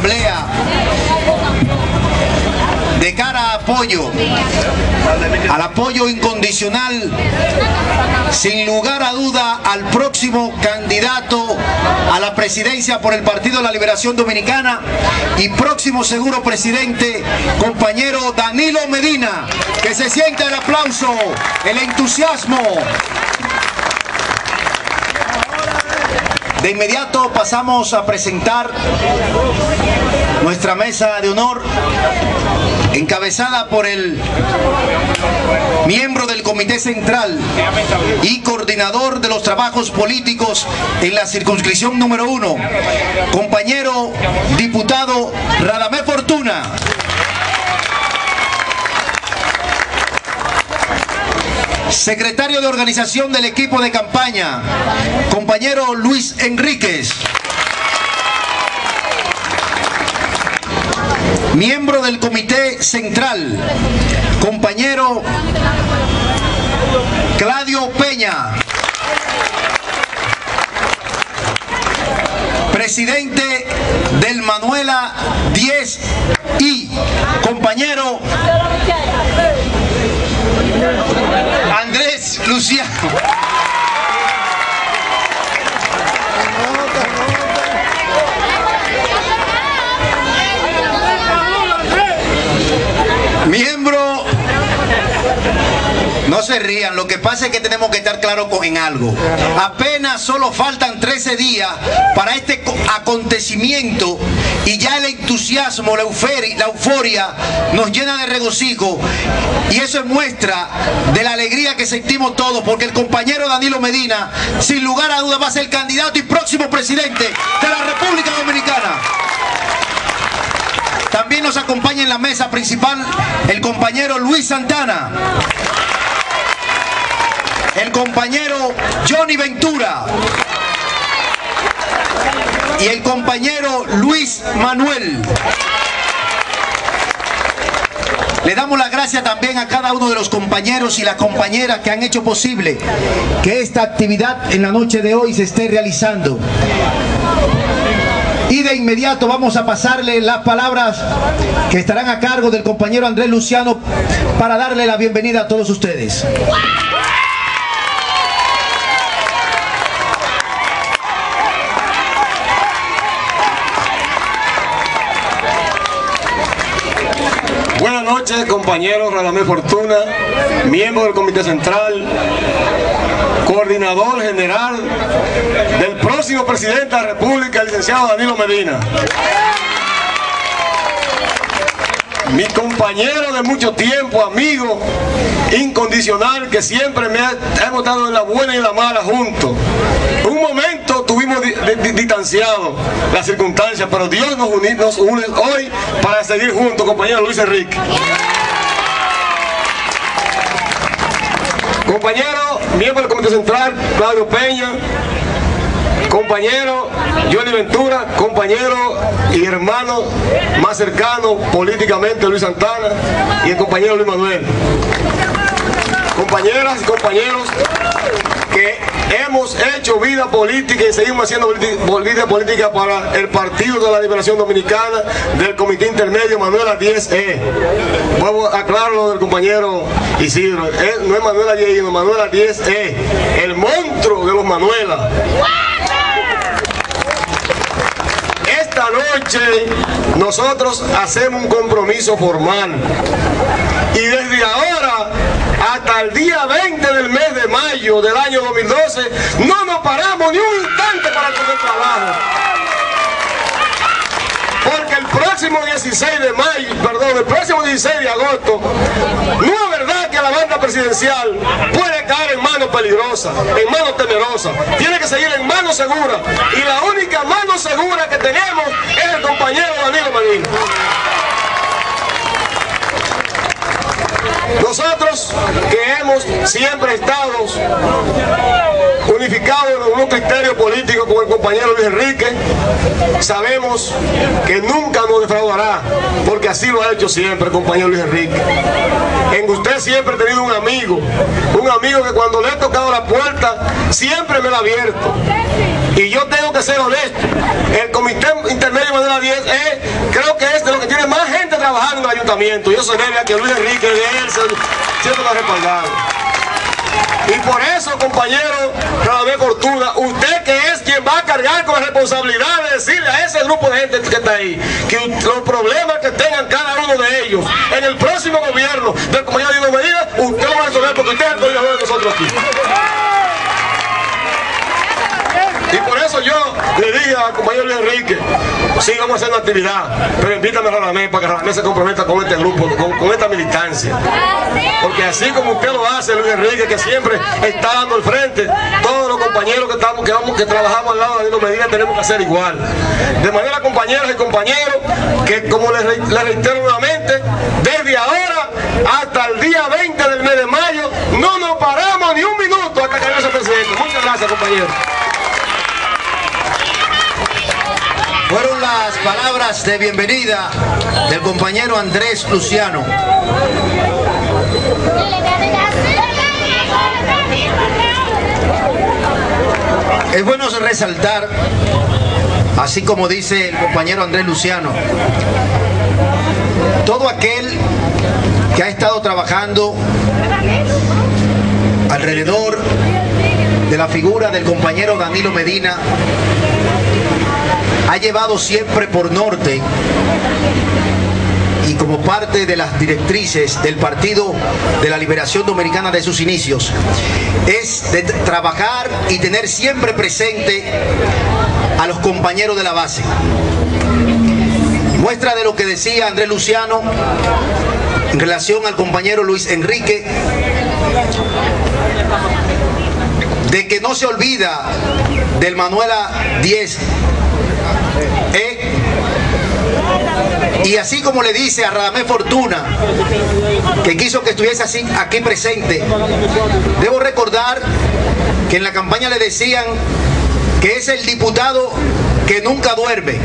asamblea de cara a apoyo, al apoyo incondicional, sin lugar a duda, al próximo candidato a la presidencia por el Partido de la Liberación Dominicana y próximo seguro presidente, compañero Danilo Medina. Que se sienta el aplauso, el entusiasmo. De inmediato pasamos a presentar nuestra mesa de honor encabezada por el miembro del Comité Central y coordinador de los trabajos políticos en la circunscripción número uno, compañero diputado Radamé Fortuna. Secretario de organización del equipo de campaña, compañero Luis Enríquez. Miembro del Comité Central, compañero Claudio Peña. Presidente del Manuela 10 y compañero Andrés Luciano. Miembro no se rían, lo que pasa es que tenemos que estar claros en algo. Apenas solo faltan 13 días para este acontecimiento y ya el entusiasmo, la euforia, la euforia nos llena de regocijo y eso es muestra de la alegría que sentimos todos porque el compañero Danilo Medina, sin lugar a dudas, va a ser el candidato y próximo presidente de la República Dominicana. También nos acompaña en la mesa principal el compañero Luis Santana el compañero Johnny Ventura y el compañero Luis Manuel. Le damos las gracias también a cada uno de los compañeros y las compañeras que han hecho posible que esta actividad en la noche de hoy se esté realizando. Y de inmediato vamos a pasarle las palabras que estarán a cargo del compañero Andrés Luciano para darle la bienvenida a todos ustedes. Buenas noches, compañeros Radamé Fortuna, miembro del Comité Central, coordinador general del próximo presidente de la República, el licenciado Danilo Medina. Mi compañero de mucho tiempo, amigo incondicional, que siempre me ha, estado en la buena y en la mala juntos. Un momento tuvimos di- di- distanciados las circunstancias, pero Dios nos une hoy para seguir juntos, compañero Luis Enrique. Compañero, miembro del Comité Central, Claudio Peña, compañero Johnny Ventura, compañero y hermano más cercano políticamente Luis Santana y el compañero Luis Manuel. Compañeras y compañeros que hemos hecho vida política y seguimos haciendo vida política para el Partido de la Liberación Dominicana del Comité Intermedio Manuela 10E. Vuelvo a aclarar lo del compañero Isidro. No es Manuela 10E, sino Manuela 10E. El monstruo de los Manuela. Esta noche nosotros hacemos un compromiso formal y desde ahora hasta el día 20 del mes del año 2012 no nos paramos ni un instante para hacer trabajo. Porque el próximo 16 de mayo, perdón, el próximo 16 de agosto, no es verdad que la banda presidencial puede caer en manos peligrosas, en manos temerosas. Tiene que seguir en manos seguras. Y la única mano segura que tenemos es el compañero Danilo Medina. Nosotros que hemos siempre estado unificados en un criterio político con el compañero Luis Enrique, sabemos que nunca nos defraudará, porque así lo ha hecho siempre el compañero Luis Enrique. En usted siempre he tenido un amigo, un amigo que cuando le he tocado la puerta, siempre me la ha abierto. Y yo tengo que ser honesto. El Comité Intermedio Manuela 10 es comportamiento. Y eso se debe a que Luis Enrique de él siempre lo ha respaldado. Y por eso, compañero Radamé Fortuna, usted que es quien va a cargar con la responsabilidad de decirle a ese grupo de gente que está ahí que los problemas que tengan cada uno de ellos en el próximo gobierno del compañero Dino Medina, usted lo va a resolver porque usted es el de nosotros aquí. Y por eso yo le dije al compañero Luis Enrique, sí, vamos a hacer una actividad, pero invítame a Radamés para que Radamés se comprometa con este grupo, con, esta militancia. Porque así como usted lo hace, Luis Enrique, que siempre está dando el frente, todos los compañeros que estamos, que vamos, que trabajamos al lado de Danilo Medina tenemos que hacer igual. De manera, compañeros y compañeros, que como les, reitero nuevamente, desde ahora hasta el día 20 del mes de mayo, no nos paramos ni un minuto hasta que ese presidente. Muchas gracias, compañeros. Fueron las palabras de bienvenida del compañero Andrés Luciano. Es bueno resaltar, así como dice el compañero Andrés Luciano, todo aquel que ha estado trabajando alrededor de la figura del compañero Danilo Medina ha llevado siempre por norte y como parte de las directrices del Partido de la Liberación Dominicana de sus inicios, es de trabajar y tener siempre presente a los compañeros de la base. Muestra de lo que decía Andrés Luciano en relación al compañero Luis Enrique, de que no se olvida del Manuela 10 Y así como le dice a Radamé Fortuna, que quiso que estuviese así aquí presente, debo recordar que en la campaña le decían que es el diputado que nunca duerme,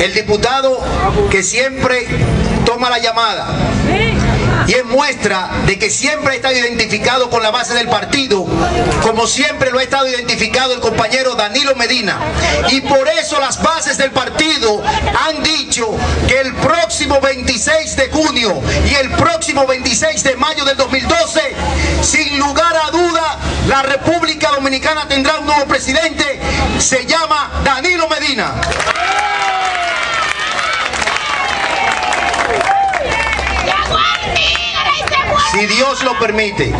el diputado que siempre toma la llamada, y es muestra de que siempre ha estado identificado con la base del partido, como siempre lo ha estado identificado el compañero Danilo Medina. Y por eso las bases del partido han dicho que el próximo 26 de junio y el próximo 26 de mayo del 2012, sin lugar a duda, la República Dominicana tendrá un nuevo presidente, se llama Danilo Medina. Si Dios lo permite.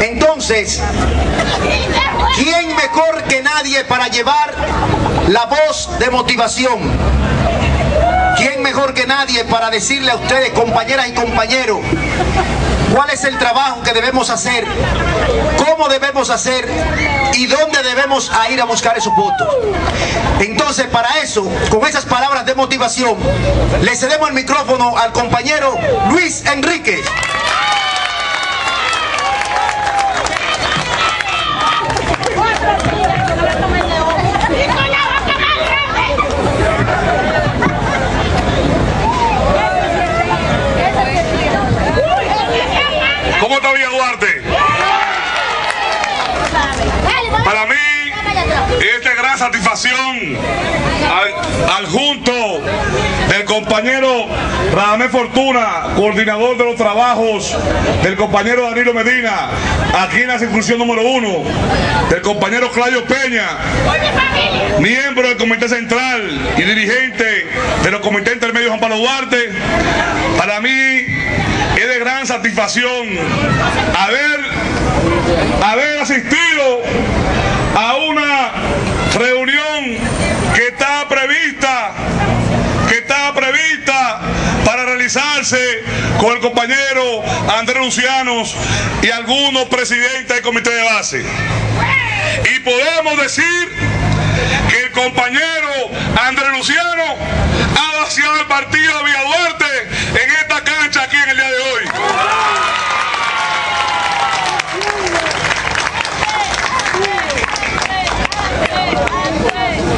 Entonces, ¿quién mejor que nadie para llevar la voz de motivación? ¿Quién mejor que nadie para decirle a ustedes, compañeras y compañeros, cuál es el trabajo que debemos hacer, cómo debemos hacer y dónde debemos ir a buscar esos votos. Entonces, para eso, con esas palabras de motivación, le cedemos el micrófono al compañero Luis Enrique. Para mí, esta gran satisfacción al, junto del compañero Radamé Fortuna, coordinador de los trabajos del compañero Danilo Medina, aquí en la circunscripción número uno, del compañero Claudio Peña, miembro del Comité Central y dirigente de los comités intermedios Juan Pablo Duarte, para mí satisfacción haber, haber asistido a una reunión que está prevista, que está prevista para realizarse con el compañero Andrés Lucianos y algunos presidentes del comité de base. Y podemos decir que el compañero Andrés Luciano ha vaciado el partido de Villa Duarte en esta cancha aquí en el día de hoy.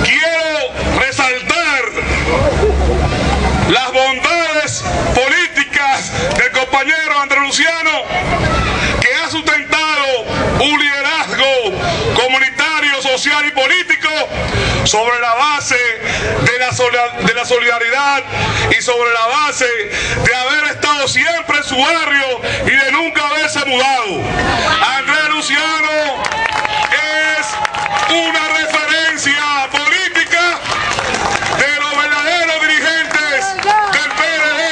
Quiero resaltar las bondades políticas del compañero Andrés Luciano que ha sustentado un liderazgo comunitario, social y político sobre la base de la, de la solidaridad y sobre la base de haber estado siempre en su barrio y de nunca haberse mudado. Andrés Luciano es una referencia política de los verdaderos dirigentes del PRD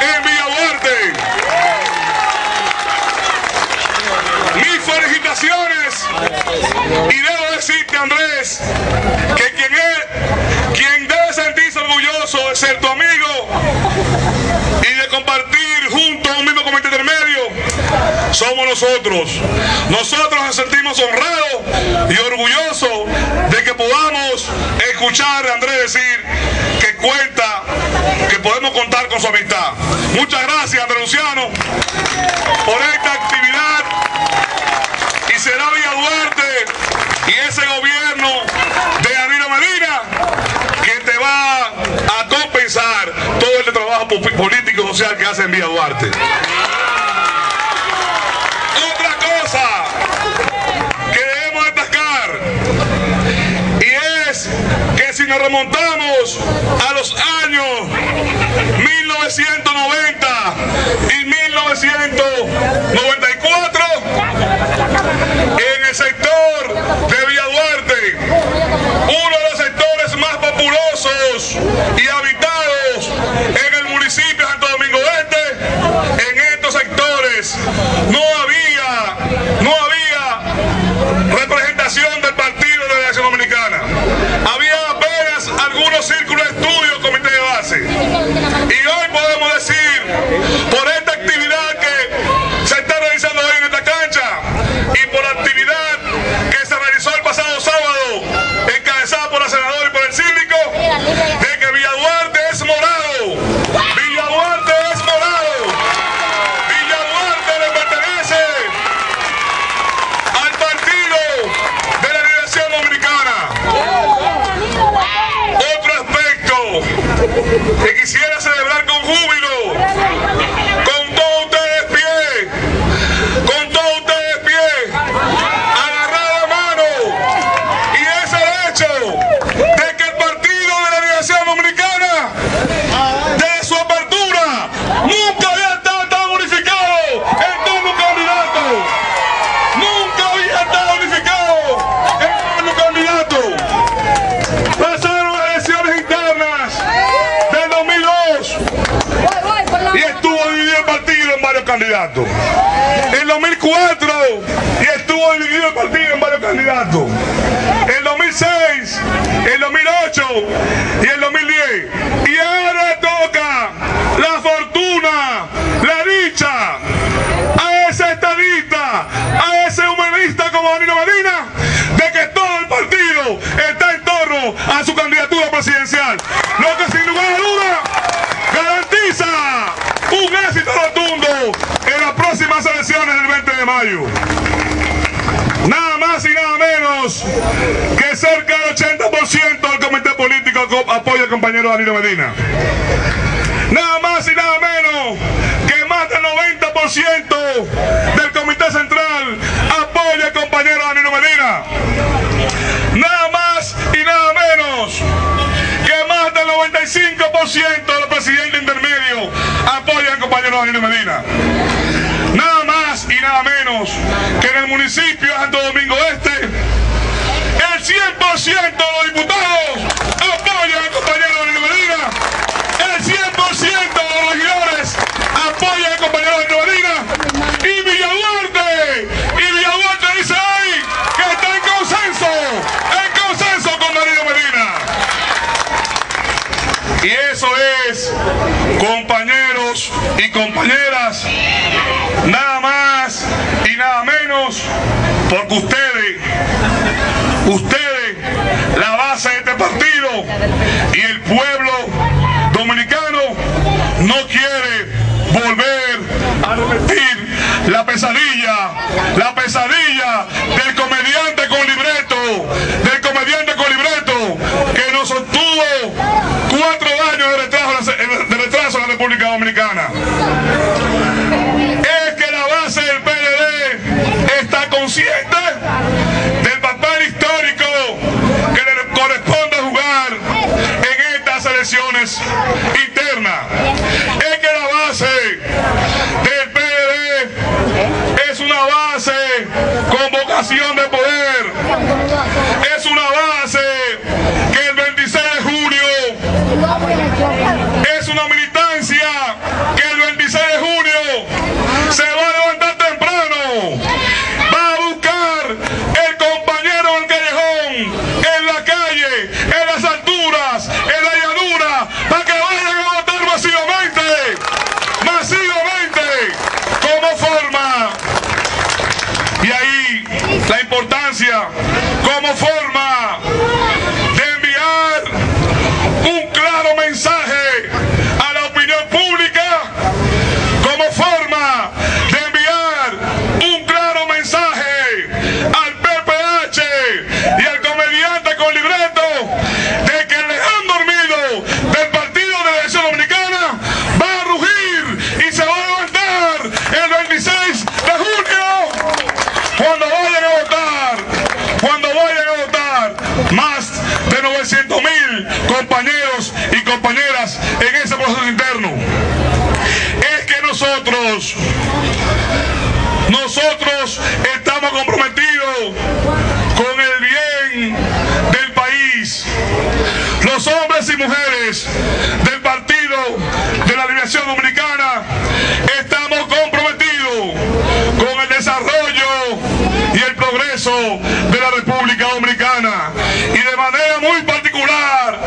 en Villa Duarte. Mis felicitaciones y debo decirte Andrés que quien es quien debe sentirse de ser tu amigo y de compartir juntos un mismo comité intermedio somos nosotros. Nosotros nos sentimos honrados y orgullosos de que podamos escuchar a Andrés decir que cuenta, que podemos contar con su amistad. Muchas gracias, Andrés Luciano, por esta actividad. Y será Villa Duarte y ese gobierno de Danilo Medina que te va a compensar todo este trabajo político y social que hace en Villa Duarte. si nos remontamos a los años 1990 y 1994, en el sector de Villa Duarte, uno de los sectores más populosos y su candidatura presidencial. Lo que sin lugar a duda garantiza un éxito rotundo en las próximas elecciones del 20 de mayo. Nada más y nada menos que cerca del 80% del comité político apoya al compañero Danilo Medina. Nada más y nada menos que más del 90% del comité central Medina. Nada más y nada menos que en el municipio de Santo Domingo Este, el 100% de los diputados apoyan al compañero Danilo Medina. El 100% de los regidores apoyan al compañero Danilo Medina. Y Villa Duarte, y Villa Duarte dice ahí que está en consenso, en consenso con Danilo Medina. Y eso es, compañeros y compañeras, nada más y nada menos, porque ustedes, ustedes, la base de este partido y el pueblo dominicano no quiere volver a repetir la pesadilla, la pesadilla del Partido de la Liberación Dominicana estamos comprometidos con el desarrollo y el progreso de la República Dominicana. Y de manera muy particular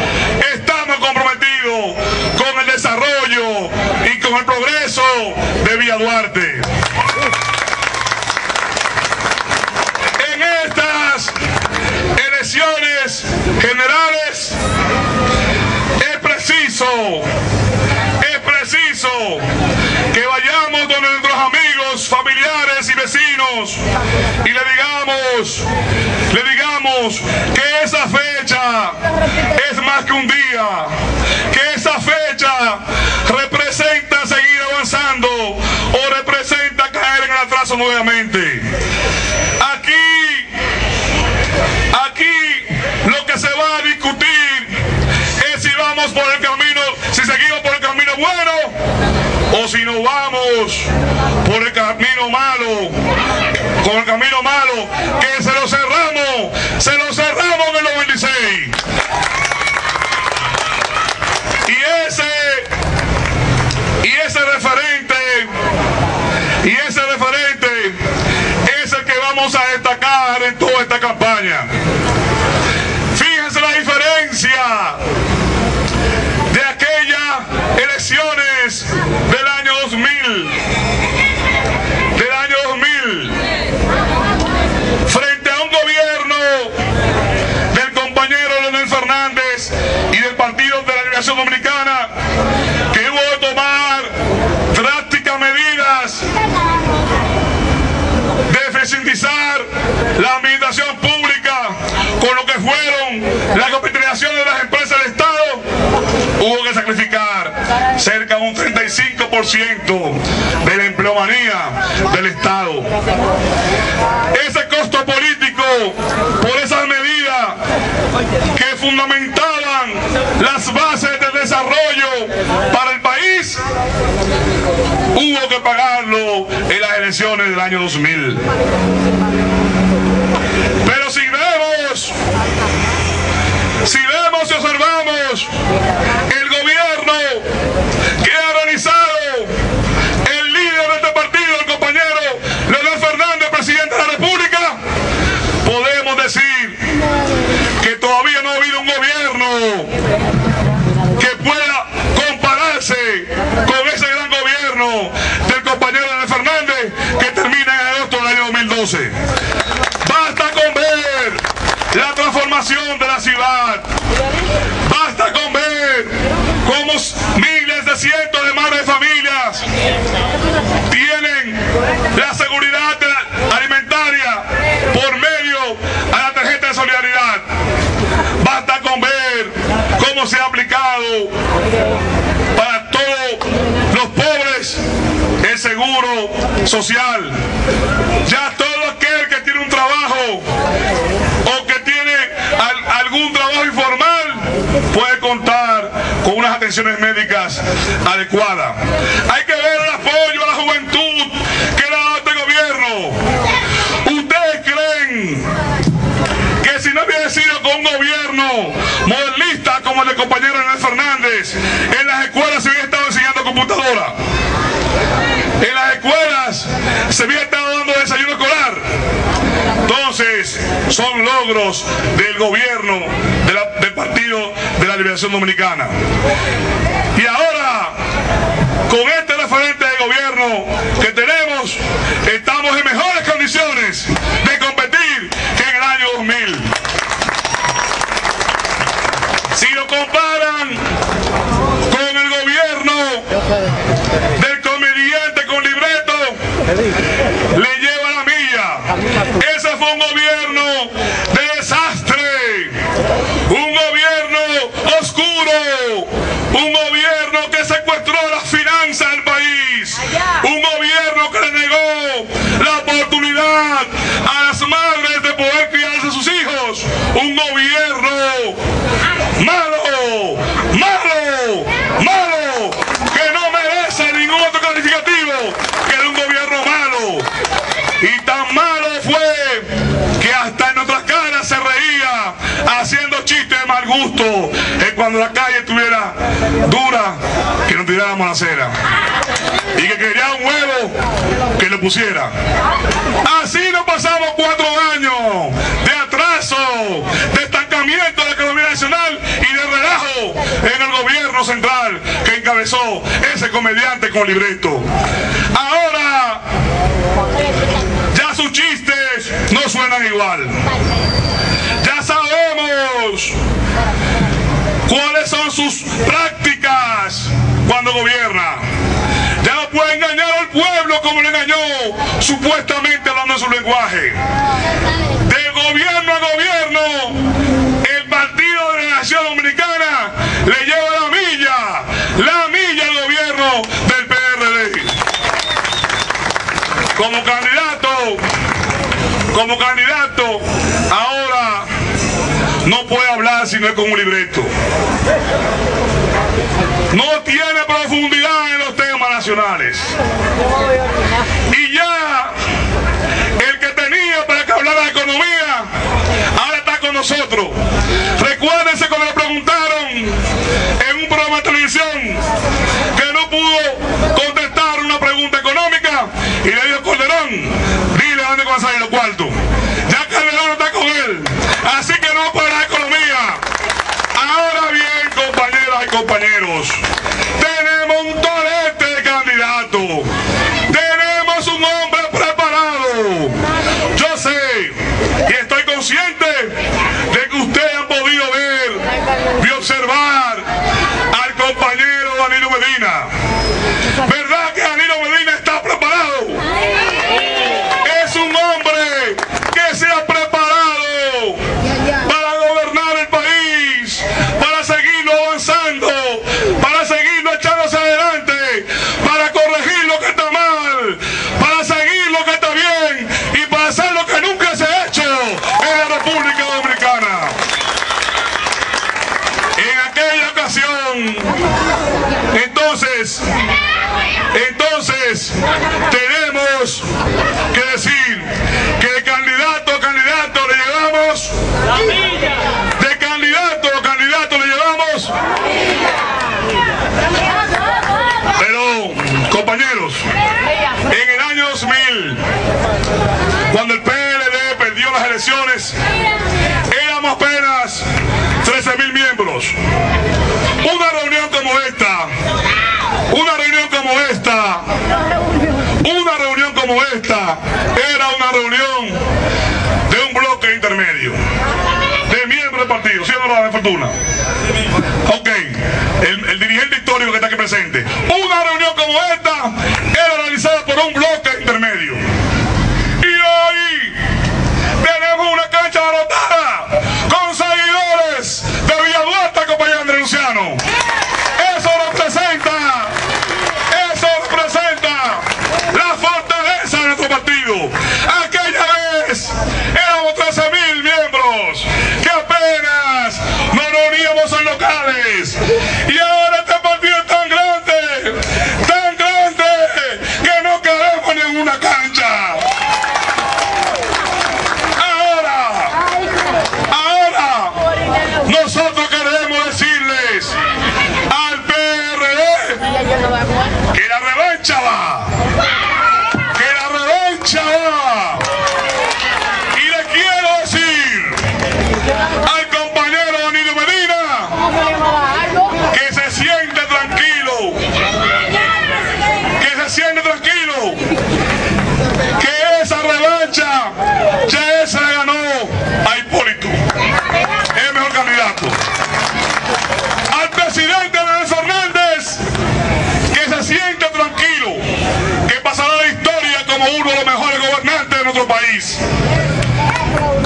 estamos comprometidos con el desarrollo y con el progreso de Villa Duarte. En estas elecciones generales es preciso, es preciso que vayamos donde nuestros amigos, familiares y vecinos y le le digamos que esa fecha es más que un día, que esa fecha representa seguir avanzando o representa caer en el atraso nuevamente. O si nos vamos por el camino malo, con el camino malo, que se lo cerramos, se lo cerramos en el 96. Y ese, y ese referente, y ese referente es el que vamos a destacar en toda esta campaña. Fíjense la diferencia de aquellas elecciones cerca de un 35% de la empleomanía del Estado. Ese costo político por esas medidas que fundamentaban las bases del desarrollo para el país, hubo que pagarlo en las elecciones del año 2000. Pero si vemos, si vemos y observamos el gobierno que ha realizado el líder de este partido, el compañero Leonel Fernández, presidente de la República, podemos decir que todavía no ha habido un gobierno que pueda compararse con ese gran gobierno del compañero Leonel Fernández que termina en agosto del año 2012. Basta con ver la transformación de la ciudad. Basta con ver cómo miles de cientos de madres de familias tienen la seguridad de la- alimentaria por medio a la tarjeta de solidaridad. Basta con ver cómo se ha aplicado para todos los pobres el seguro social. Ya todo aquel que tiene un trabajo o que tiene al- algún trabajo informal puede contar con unas atenciones médicas adecuadas. Hay que ver el apoyo a la juventud que dado este gobierno. ¿Ustedes creen que si no hubiera sido con un gobierno modernista como el del compañero Leonel Fernández, en las escuelas se hubiera estado enseñando computadora? en las escuelas se había estado dando desayuno escolar. Entonces, son logros del gobierno, del Partido de la Liberación Dominicana. Y ahora, con este referente de gobierno que tenemos, estamos en mejores condiciones de competir que en el año 2000. Si lo Le lleva cuando la calle estuviera dura que nos tiráramos la acera y que quería un huevo que le pusiera. Así nos pasamos cuatro años de atraso, de estancamiento de la economía nacional y de relajo en el gobierno central que encabezó ese comediante con libreto. Ahora ya sus chistes no suenan igual. Ya sabemos cuáles son sus prácticas cuando gobierna. Ya no puede engañar al pueblo como le engañó supuestamente hablando de su lenguaje. De gobierno a gobierno, el Partido de la Nación Dominicana le lleva la milla, la milla al gobierno del PRD. Como candidato, como candidato, no puede hablar si no es con un libreto. No tiene profundidad en los temas nacionales. Y ya el que tenía para que hablara de economía, ahora está con nosotros. Recuérdense cuando le preguntaron en un programa de televisión que no pudo contestar una pregunta económica y le dijo Calderón, dile a dónde van a salir los cuartos. Ya Calderón no está con él. Así que no para la economía. Ahora bien, compañeras y compañeros, tenemos un torete de candidato. Tenemos un hombre preparado. Yo sé y estoy consciente de que ustedes han podido ver y observar al compañero Danilo Medina. ¿Verdad que Danilo Medina está preparado? Es un hombre que se ha preparado para gobernar el país, para seguirlo avanzando, para seguirlo echando hacia adelante, para corregir lo que está mal, para seguir lo que está bien y para hacer lo que nunca se ha hecho en la República Dominicana. En aquella ocasión, entonces, era una reunión de un bloque intermedio, de miembros del partido, ¿sí o no, de Fortuna?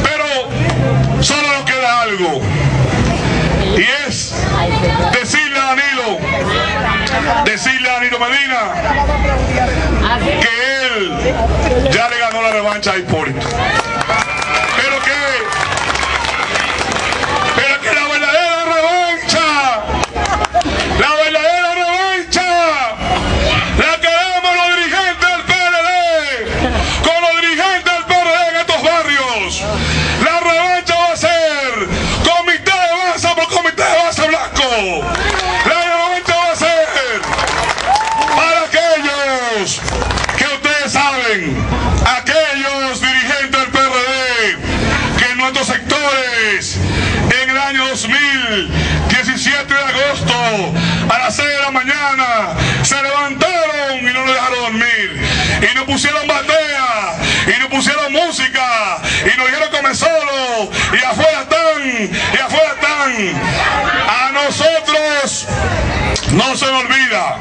Pero solo nos queda algo. Y es decirle a Danilo, decirle a Danilo Medina que él ya le ganó la revancha a Hipólito. las 6 de la mañana, se levantaron y no nos dejaron dormir. Y nos pusieron batea, y nos pusieron música, y nos dijeron comer solo, y afuera están, y afuera están. A nosotros no se nos olvida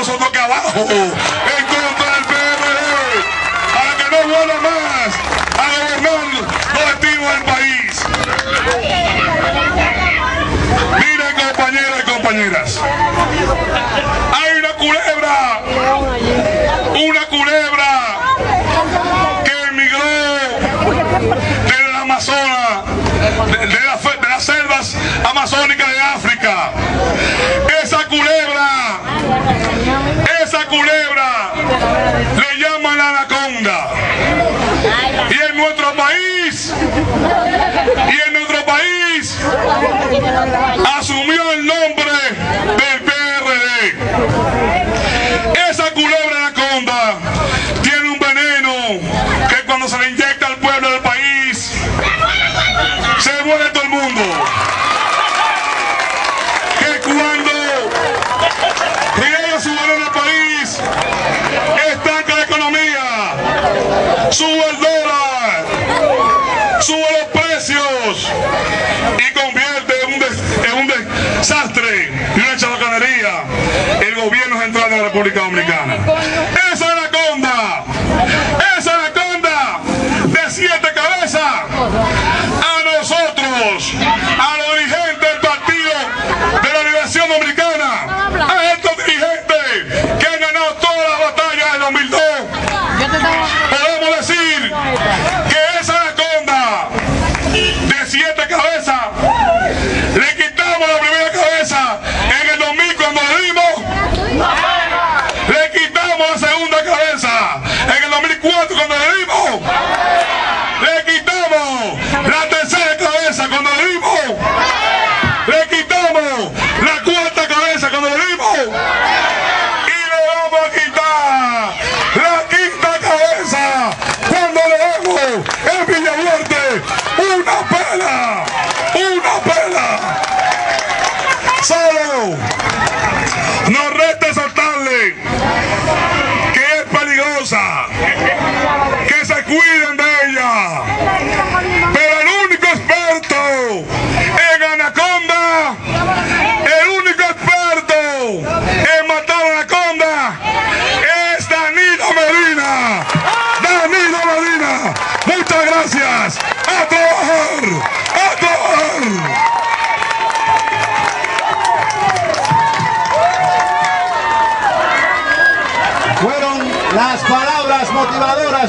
nosotros acá abajo. En contra del PRD. Para que no vuelva más a gobernar los destinos del país. Miren compañeros y compañeras. Hay una culebra. Una culebra que emigró del Amazonas, de, de, la, de las selvas amazónicas de África. culebra le llaman la anaconda. Y en nuestro país, y en nuestro país, asumió el nombre del PRD. Sube el dólar. Sube los precios. Y convierte en un, des, en un desastre y una chabacanería el gobierno central de la República Dominicana.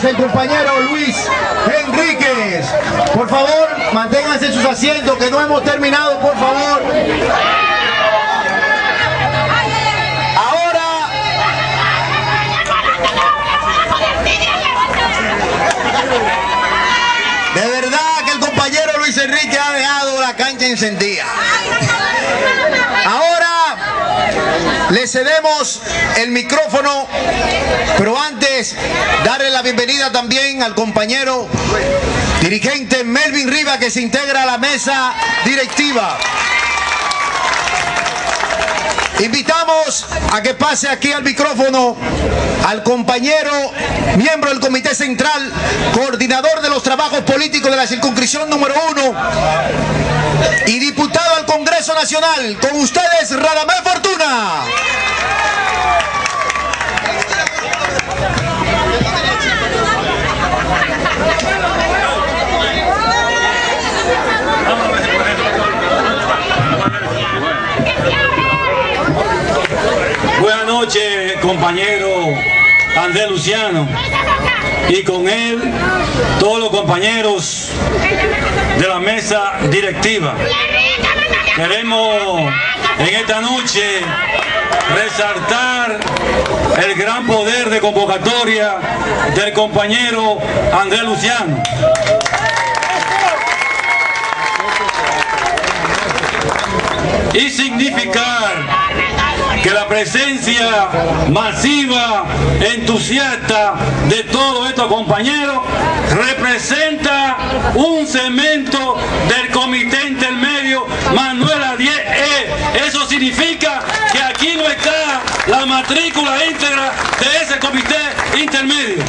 el compañero Luis Enríquez. Por favor, manténganse en sus asientos, que no hemos terminado, por favor. Ahora, de verdad que el compañero Luis Enrique ha dejado la cancha encendida. Le cedemos el micrófono, pero antes darle la bienvenida también al compañero dirigente Melvin Riva que se integra a la mesa directiva. Invitamos a que pase aquí al micrófono al compañero, miembro del Comité Central, coordinador de los trabajos políticos de la circunscripción número uno y diputado al Congreso Nacional. Con ustedes, Radamel Fortuna. Buenas compañero Andrés Luciano. Y con él, todos los compañeros de la mesa directiva. Queremos en esta noche resaltar el gran poder de convocatoria del compañero Andrés Luciano. Y significar que la presencia masiva, entusiasta de todos estos compañeros representa un cemento del comité intermedio Manuela 10E. Eso significa que aquí no está la matrícula íntegra de ese comité intermedio.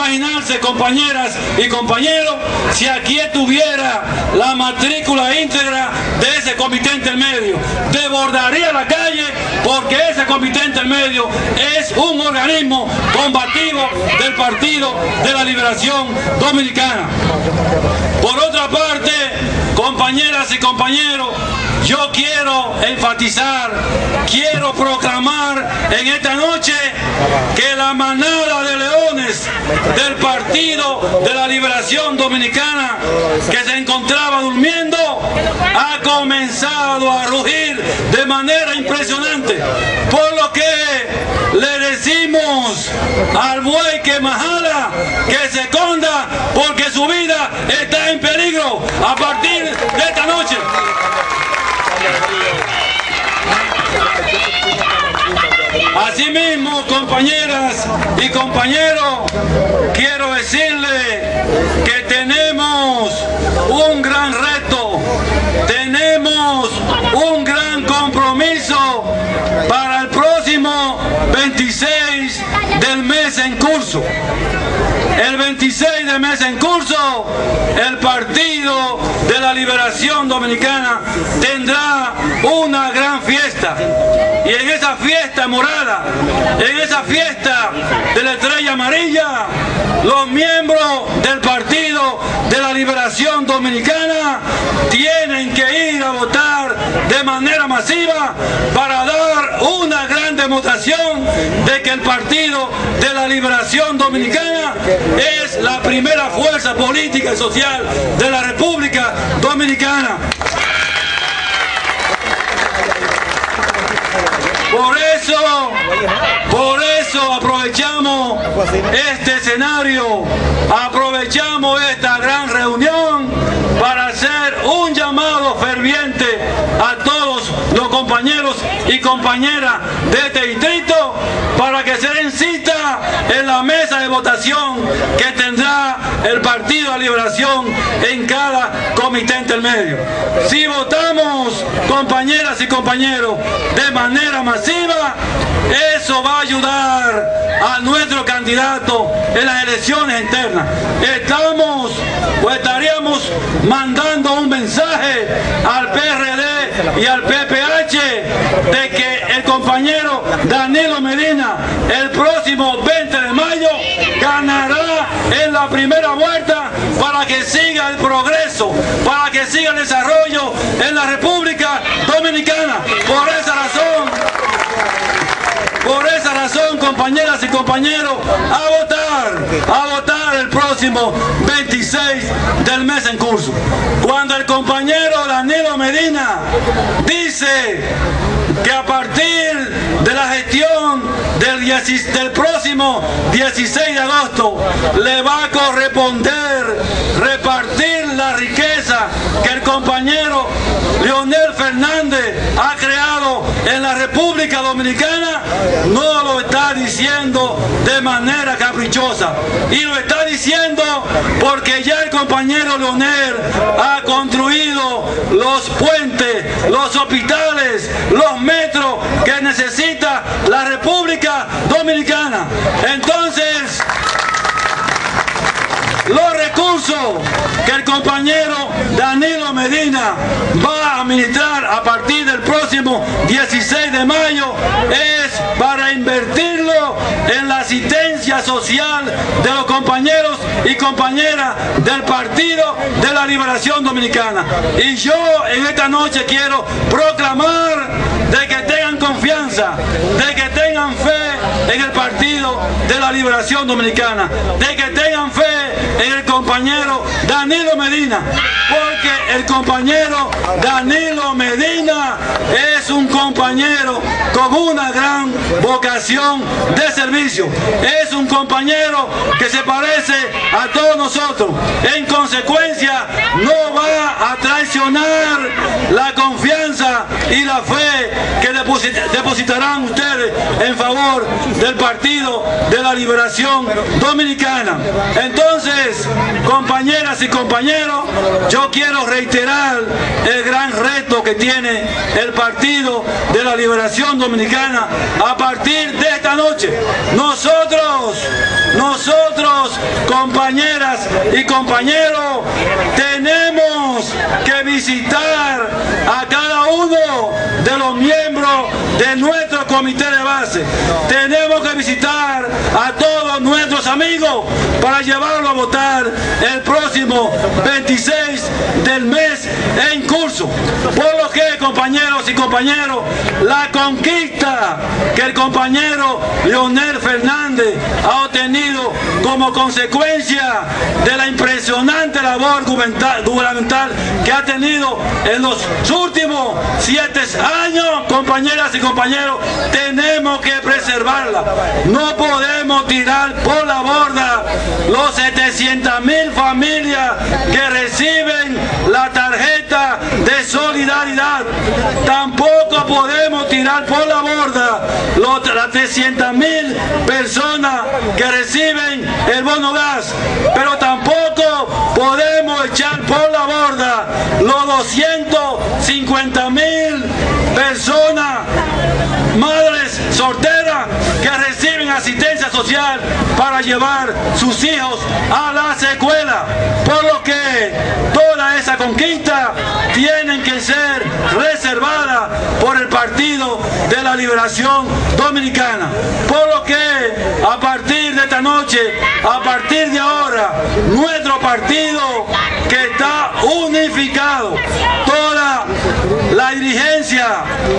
Imaginarse, compañeras y compañeros, si aquí estuviera la matrícula íntegra de ese comité intermedio, desbordaría la calle porque ese comité intermedio es un organismo combativo del Partido de la Liberación Dominicana. Por otra parte, compañeras y compañeros, yo quiero enfatizar, quiero proclamar en esta noche que la manada de leones del Partido de la Liberación Dominicana que se encontraba durmiendo ha comenzado a rugir de manera impresionante. Por lo que le decimos al buey que majala que se esconda porque su vida está en peligro a partir de esta noche. Asimismo, compañeras y compañeros, quiero decirle que tenemos un gran reto, tenemos un gran compromiso para el próximo 26 del mes en curso. El 26 del mes en curso, el Partido de la Liberación Dominicana tendrá una gran fiesta. Y en esa fiesta morada, en esa fiesta de la estrella amarilla, los miembros del Partido de la Liberación Dominicana tienen que ir a votar de manera masiva para dar una gran demostración de que el Partido de la Liberación Dominicana es la primera fuerza política y social de la República Dominicana. Por eso, por eso aprovechamos este escenario, aprovechamos esta gran reunión para hacer un llamado ferviente a todos compañeros y compañeras de este distrito para que se den cita en la mesa de votación que tendrá el Partido de Liberación en cada comité intermedio. Si votamos, compañeras y compañeros, de manera masiva, eso va a ayudar a nuestro candidato en las elecciones internas. Estamos o estaríamos mandando un mensaje al PRD y al PPH de que el compañero Danilo Medina el próximo 20 de mayo ganará en la primera vuelta para que siga el progreso, para que siga el desarrollo en la República Dominicana. Por esa razón, por esa razón, compañeras y compañeros, a votar, a votar el próximo 26 del mes en curso. Cuando el compañero Danilo Medina dice que a partir de la gestión del, 10 del próximo 16 de agosto le va a corresponder repartir la riqueza que el compañero Leonel Fernández ha creado República Dominicana no lo está diciendo de manera caprichosa y lo está diciendo porque ya el compañero Leonel ha construido los puentes, los hospitales, los metros que necesita la República Dominicana. Entonces, los recursos que el compañero Danilo Medina va a administrar a partir del próximo 16 de mayo es para invertirlo en la asistencia social de los compañeros y compañeras del Partido de la Liberación Dominicana. Y yo en esta noche quiero proclamar de que tengan confianza, de que tengan fe en el Partido Liberación Dominicana, de que tengan fe en el compañero Danilo Medina, porque el compañero Danilo Medina es un compañero con una gran vocación de servicio, es un compañero que se parece a todos nosotros, en consecuencia no va a traicionar la confianza y la fe que depositarán ustedes en favor del Partido de la Liberación Dominicana. Entonces, compañeras y compañeros, yo quiero reiterar el gran reto que tiene el Partido de la Liberación Dominicana a partir de esta noche. Nosotros, nosotros, compañeras y compañeros, tenemos que visitar a cada uno de los miembros de nuestro comité de base. Tenemos que visitar a todos nuestros amigos para llevarlo a votar el próximo 26 del mes en curso. Por lo que, compañeros y compañeros, la conquista que el compañero Leonel Fernández ha obtenido como consecuencia de la labor gubernamental que ha tenido en los últimos siete años, compañeras y compañeros, tenemos que preservarla. No podemos tirar por la borda los 700 mil familias que reciben la tarjeta de solidaridad. Tampoco podemos tirar por la borda las 300 mil personas que reciben el bono gas. Pero tampoco podemos echar por la borda los 250 mil personas, madres solteras asistencia social para llevar sus hijos a la secuela. Por lo que toda esa conquista tienen que ser reservada por el Partido de la Liberación Dominicana. Por lo que a partir de esta noche, a partir de ahora, nuestro partido que está unificado, toda la dirigencia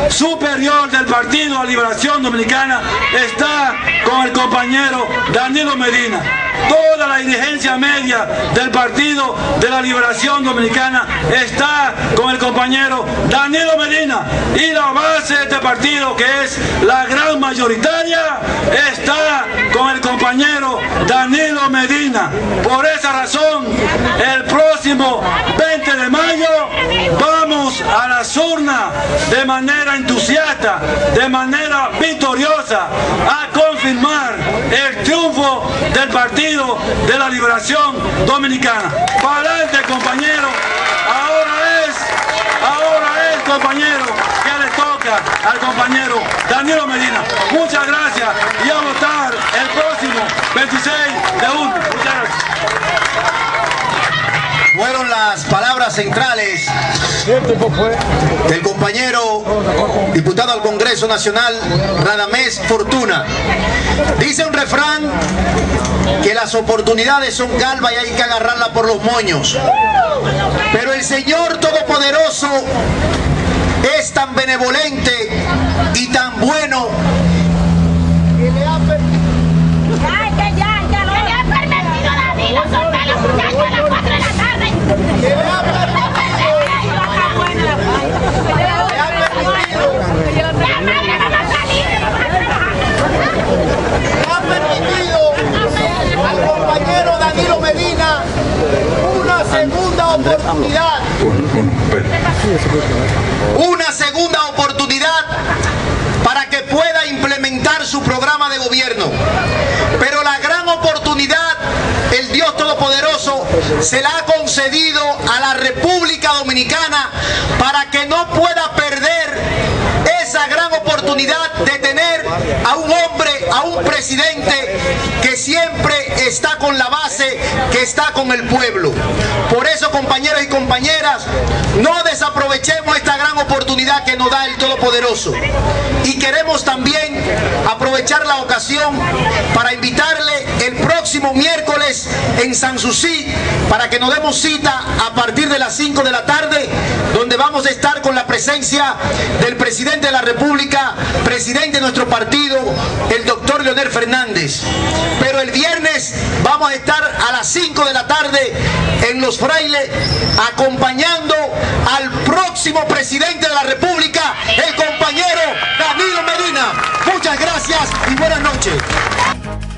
superior del Partido de Liberación Dominicana está con el compañero Danilo Medina. Toda la dirigencia media del Partido de la Liberación Dominicana está con el compañero Danilo Medina. Y la base de este partido, que es la gran mayoritaria, está con el compañero Danilo Medina. Por esa razón, el próximo 20 de mayo vamos a las urnas de manera entusiasta, de manera victoriosa, a confirmar el triunfo del Partido de la Liberación Dominicana. Para adelante, compañero. Ahora es, ahora es, compañero, que le toca al compañero Danilo Medina. Muchas gracias y a votar el próximo 26 de junio. Muchas gracias fueron las palabras centrales del compañero diputado al Congreso Nacional, Radamés Fortuna. Dice un refrán que las oportunidades son calvas y hay que agarrarla por los moños. Pero el Señor Todopoderoso es tan benevolente y tan bueno ha permitido al compañero Danilo Medina una segunda oportunidad una segunda oportunidad para que pueda implementar su programa de gobierno. Pero la gran oportunidad, el Dios Todopoderoso se la ha concedido a la República Dominicana para que no pueda perder esa gran oportunidad de tener a un hombre, a un presidente que siempre está con la base, que está con el pueblo. Por eso, compañeros y compañeras, no desaprovechemos esta gran oportunidad que nos da el Todopoderoso. Y queremos también aprovechar la ocasión para invitarle el próximo miércoles en San Susi para que nos demos cita a partir de las 5 de la tarde, donde vamos a estar con la presencia del presidente de la República, presidente de nuestro partido, el doctor Leonel Fernández. Pero el viernes vamos a estar a las 5 de la tarde en Los Frailes acompañando al próximo presidente de la República, el compañero Danilo Medina. Muchas gracias y buenas noches.